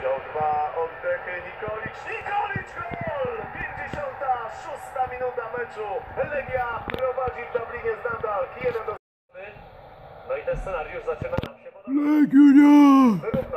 Dwa oddechy Nikolic. Nikolic gol! 56 minuta meczu. Legia prowadzi w Dublinie z Nadal. 1 do No i ten scenariusz zaczyna nam się podobać. Legiunia!